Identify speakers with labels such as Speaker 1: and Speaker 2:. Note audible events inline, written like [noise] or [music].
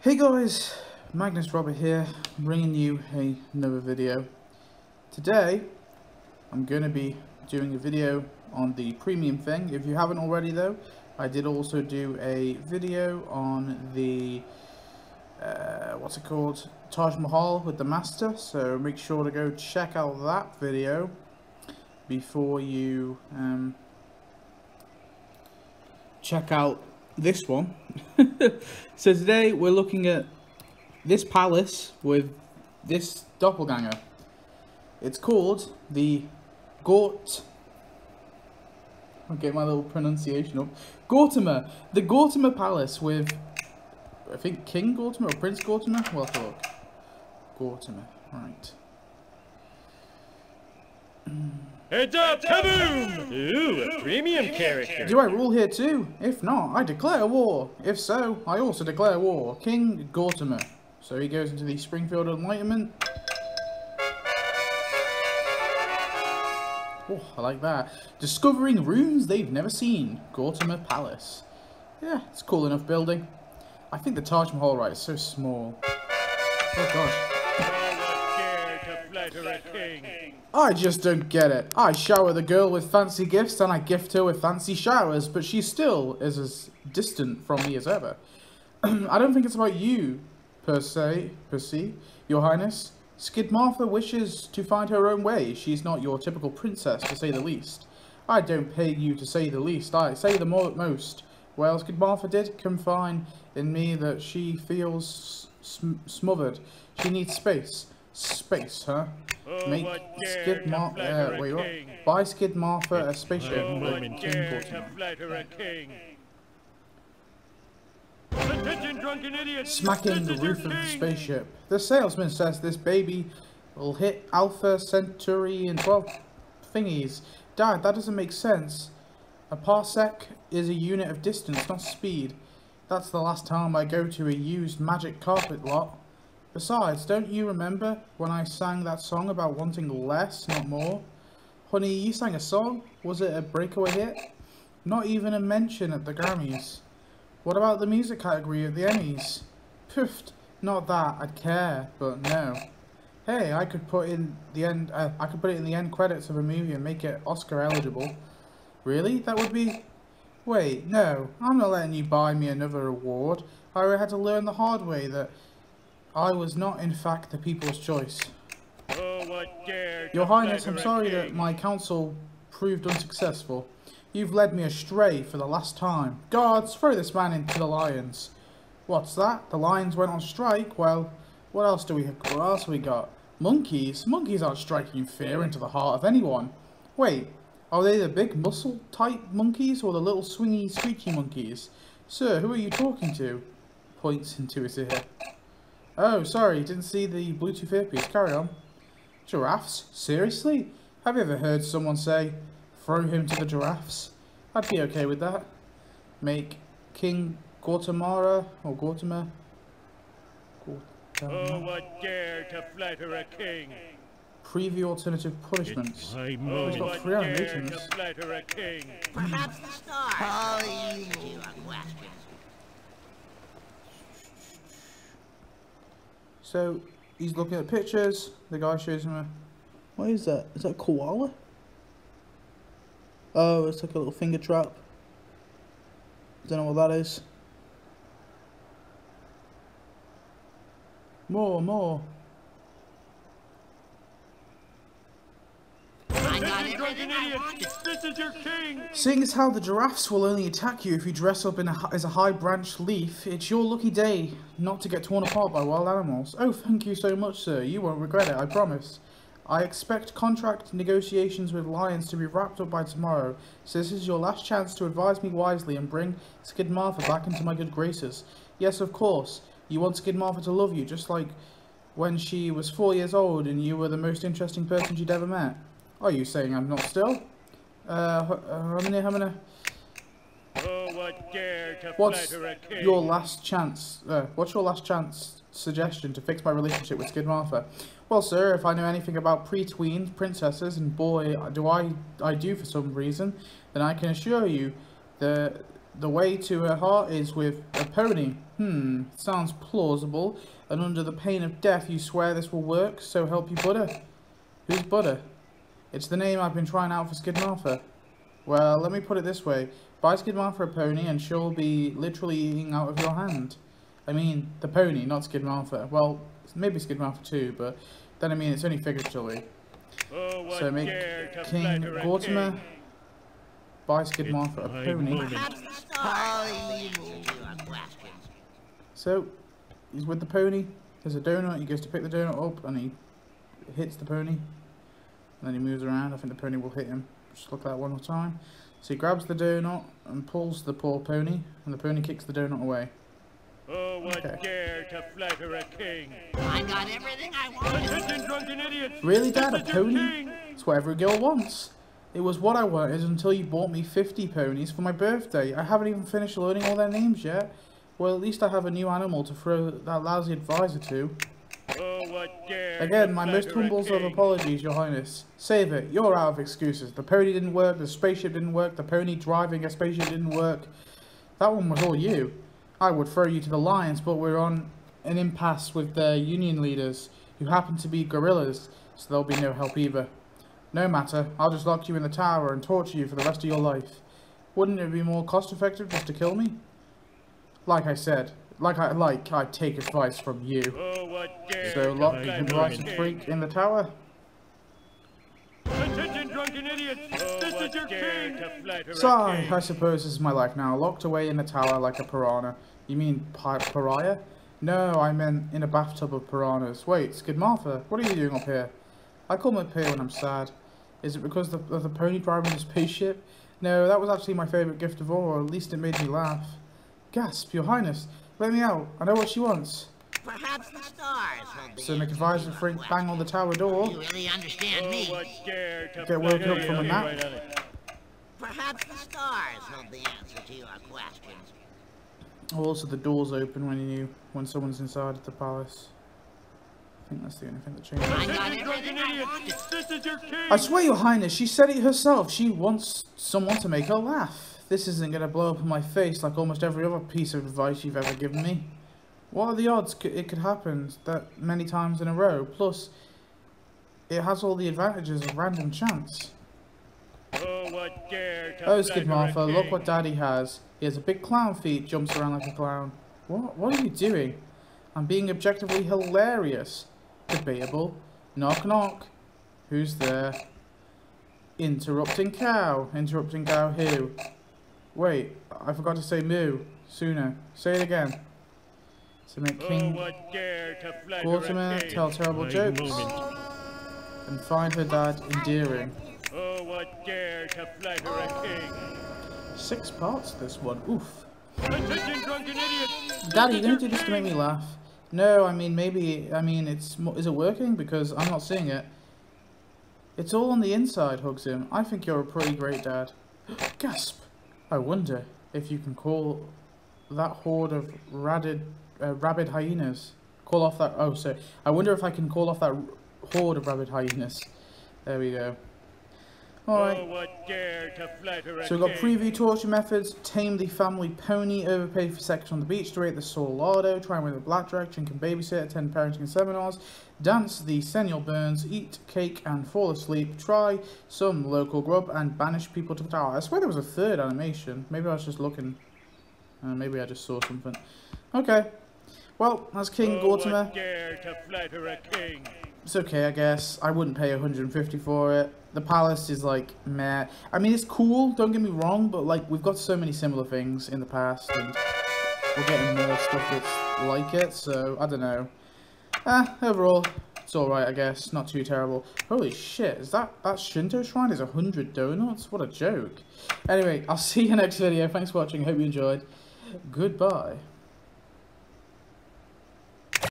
Speaker 1: Hey guys, Magnus Robert here, bringing you another video. Today, I'm going to be doing a video on the premium thing. If you haven't already though, I did also do a video on the, uh, what's it called, Taj Mahal with the Master, so make sure to go check out that video before you um, check out this one. [laughs] so today we're looking at this palace with this doppelganger. It's called the Gort. I'll get my little pronunciation up. Gautama. The Gautama Palace with, I think, King Gautama or Prince Gautama? Well, look. Gautama. Right.
Speaker 2: Heads up, kaboom! Ooh, a premium character.
Speaker 1: Do I rule here too? If not, I declare war. If so, I also declare war. King Gautama. So he goes into the Springfield Enlightenment. Oh, I like that. Discovering rooms they've never seen. Gautama Palace. Yeah, it's a cool enough building. I think the Taj Mahal, right, is so small. Oh gosh. I just don't get it. I shower the girl with fancy gifts and I gift her with fancy showers, but she still is as distant from me as ever. [clears throat] I don't think it's about you, per se, per se, your highness. Siddhartha wishes to find her own way. She's not your typical princess, to say the least. I don't pay you to say the least. I say the more most. Well, Siddhartha did confine in me that she feels sm smothered. She needs space. Space, huh? Make Skid
Speaker 2: to
Speaker 1: Martha.
Speaker 2: flatter
Speaker 1: Uh, wait, what? Buy Siddhartha a spaceship. And
Speaker 2: what
Speaker 1: put him King
Speaker 2: dare to
Speaker 1: Gautama.
Speaker 2: flatter a king. Attention, drunken idiots!
Speaker 1: Smacking the
Speaker 2: This is your
Speaker 1: roof of the spaceship. The salesman says this baby will hit Alpha Centauri in 12 thingies. Dad, that doesn't make sense. A parsec is a unit of distance, not speed. That's the last time I go to a used magic carpet lot. Besides, don't you remember when I sang that song about wanting less, not more? Honey, you sang a song? Was it a breakaway hit? Not even a mention at the Grammys. What about the music category at the Emmys? Poofed. Not that I'd care, but no. Hey, I could put in the end. Uh, I could put it in the end credits of a movie and make it Oscar eligible. Really? That would be. Wait, no. I'm not letting you buy me another award. I had to learn the hard way that I was not, in fact, the people's choice.
Speaker 2: Oh,
Speaker 1: Your Highness, I'm sorry that my counsel proved unsuccessful. You've led me astray for the last time. Guards, throw this man into the lions. What's that? The lions went on strike? Well, what else do we have? what else we got? Monkeys? Monkeys aren't striking fear into the heart of anyone. Wait, are they the big muscle type monkeys or the little swingy squeaky monkeys? Sir, who are you talking to? Points into his ear. Oh, sorry, didn't see the Bluetooth earpiece. Carry on. Giraffes? Seriously? Have you ever heard someone say, throw him to the giraffes? I'd be okay with that. Make King Gortamara, or Gautama?
Speaker 2: Oh,
Speaker 1: Gortamara.
Speaker 2: what dare to flatter a king.
Speaker 1: Preview alternative punishments.
Speaker 2: Oh,
Speaker 1: got
Speaker 2: what
Speaker 1: three on
Speaker 2: dare to flatter a king.
Speaker 3: Perhaps the stars call you to a question.
Speaker 1: So, he's looking at pictures. The guy shows him a... What is that? Is that a koala? Oh, it's like a little finger trap. Don't know what that is. More, more.
Speaker 3: I got
Speaker 2: Attention, drunken
Speaker 3: everything I wanted.
Speaker 2: idiots! This is your king!
Speaker 1: Seeing as how the giraffes will only attack you if you dress up in a, as a high branch leaf, it's your lucky day not to get torn apart by wild animals. Oh, thank you so much, sir. You won't regret it, I promise. I expect contract negotiations with lions to be wrapped up by tomorrow, so this is your last chance to advise me wisely and bring Siddhartha back into my good graces. Yes, of course. You want Siddhartha to love you, just like when she was four years old and you were the most interesting person she'd ever met. Are you saying I'm not still? Uh, h- uh, how many, how many?
Speaker 2: Oh, what dare to
Speaker 1: What's
Speaker 2: flatter a king.
Speaker 1: your last chance? Uh, what's your last chance suggestion to fix my relationship with Siddhartha? Well, sir, if I know anything about pre-tween princesses, and boy, do I, I do for some reason, then I can assure you the the way to her heart is with a pony. Hmm, sounds plausible. And under the pain of death, you swear this will work, so help you Butter. Who's Butter? It's the name I've been trying out for Siddhartha. Well, let me put it this way. Buy Siddhartha a pony and she'll be literally eating out of your hand. I mean, the pony, not Siddhartha. Well, maybe Siddhartha too, but then I mean, it's only figuratively.
Speaker 2: Oh,
Speaker 1: So make King
Speaker 2: flatter a
Speaker 1: Gautama
Speaker 2: king?
Speaker 1: buy Skid a pony.
Speaker 2: moment.
Speaker 3: Perhaps the stars will answer to your questions.
Speaker 1: So, he's with the pony. There's a donut. He goes to pick the donut up and he hits the pony. And then he moves around. I think the pony will hit him. Just look at that one more time. So he grabs the donut and pulls the poor pony, and the pony kicks the donut away.
Speaker 2: Oh, what
Speaker 1: Okay.
Speaker 2: dare to flatter a king?
Speaker 3: I got everything I wanted.
Speaker 2: Attention, drunken idiots!
Speaker 1: Really, Dad? A
Speaker 2: This is your
Speaker 1: pony? It's what every girl wants. It was what I wanted until you bought me 50 ponies for my birthday. I haven't even finished learning all their names yet. Well, at least I have a new animal to throw that lousy advisor to. Again, my most humbles of apologies, your highness. Save it. You're out of excuses. The pony didn't work, the spaceship didn't work, the pony driving a spaceship didn't work. That one was all you. I would throw you to the lions, but we're on an impasse with the union leaders, who happen to be gorillas, so there'll be no help either. No matter, I'll just lock you in the tower and torture you for the rest of your life. Wouldn't it be more cost effective just to kill me? Like I said, like I like I take advice from you.
Speaker 2: Oh, what
Speaker 1: So
Speaker 2: to
Speaker 1: lock the
Speaker 2: flatter a
Speaker 1: invited
Speaker 2: king?
Speaker 1: freak in the tower.
Speaker 2: Attention, drunken idiots!
Speaker 1: Oh,
Speaker 2: this is your king! To flatter a
Speaker 1: Sigh. I suppose this is my life now, locked away in a tower like a piranha. You mean pi- pariah? No, I meant in a bathtub of piranhas. Wait, Siddhartha, what are you doing up here? I come up here when I'm sad. Is it because of the, of the pony driving the spaceship? No, that was actually my favourite gift of all, or at least it made me laugh. Gasp, your highness, let me out, I know what she wants.
Speaker 3: Perhaps the stars will be
Speaker 1: So
Speaker 3: answer
Speaker 1: McAdvisor
Speaker 3: to your
Speaker 1: Frank
Speaker 3: questions.
Speaker 1: bang on the tower door.
Speaker 3: You really understand
Speaker 2: Oh,
Speaker 3: me.
Speaker 2: what dare to
Speaker 1: Get woken
Speaker 2: flatter
Speaker 1: up from a
Speaker 2: a
Speaker 1: nap.
Speaker 2: Right on it.
Speaker 3: Perhaps the stars hold the answer to your questions.
Speaker 1: Also, the doors open when you when someone's inside the palace. I think that's the only thing that changes.
Speaker 3: I got
Speaker 2: Attention, drunken
Speaker 3: everything I wanted.
Speaker 2: idiots! This is your king!
Speaker 1: I swear, Your Highness, she said it herself. She wants someone to make her laugh. This isn't going to blow up in my face like almost every other piece of advice you've ever given me. What are the odds it could happen that many times in a row? Plus, it has all the advantages of random chance.
Speaker 2: Oh, what dare
Speaker 1: Oh, Siddhartha, look what Daddy has. He has a big clown feet, jumps around like a clown. What? What are you doing? I'm being objectively hilarious. Debatable. Knock knock. Who's there? Interrupting cow. Interrupting cow who? Wait, I forgot to say moo sooner. Say it again. To make
Speaker 2: Oh,
Speaker 1: King
Speaker 2: what dare
Speaker 1: Mortimer
Speaker 2: a
Speaker 1: tell terrible
Speaker 2: My
Speaker 1: jokes
Speaker 2: moment.
Speaker 1: and find her dad endearing.
Speaker 2: Oh, what dare to flatter a king?
Speaker 1: Six parts this one. Oof.
Speaker 2: Attention, drunken idiots!
Speaker 1: Daddy, you don't do this to make me laugh. No, I mean maybe. I mean it's. Is it working? Because I'm not seeing it. It's all on the inside. Hugs him. I think you're a pretty great dad. [gasps] Gasp! I wonder if you can call that horde of rabid, uh, rabid hyenas. Call off that. Oh, sorry. I wonder if I can call off that horde of rabid hyenas. There we go. All right.
Speaker 2: Oh, what dare to flatter a
Speaker 1: So we've got preview torture methods, tame the family pony, overpay for sex on the beach, direct the Solado, try and win the blackjack, drink and babysit, attend parenting seminars, dance the sensual burns, eat cake and fall asleep, try some local grub, and banish people to the tower. I swear there was a third animation. Maybe I was just looking. Uh, maybe I just saw something. Okay. Well, that's King
Speaker 2: oh, Gautama.
Speaker 1: It's okay, I guess. I wouldn't pay 150 for it. The palace is like meh. I mean, it's cool. Don't get me wrong, but like we've got so many similar things in the past, and we're getting more stuff that's like it. So I don't know. Ah, overall, it's all right, I guess. Not too terrible. Holy shit! Is that that Shinto shrine is a hundred donuts? What a joke. Anyway, I'll [laughs] see you next video. Thanks for watching. Hope you enjoyed. Goodbye.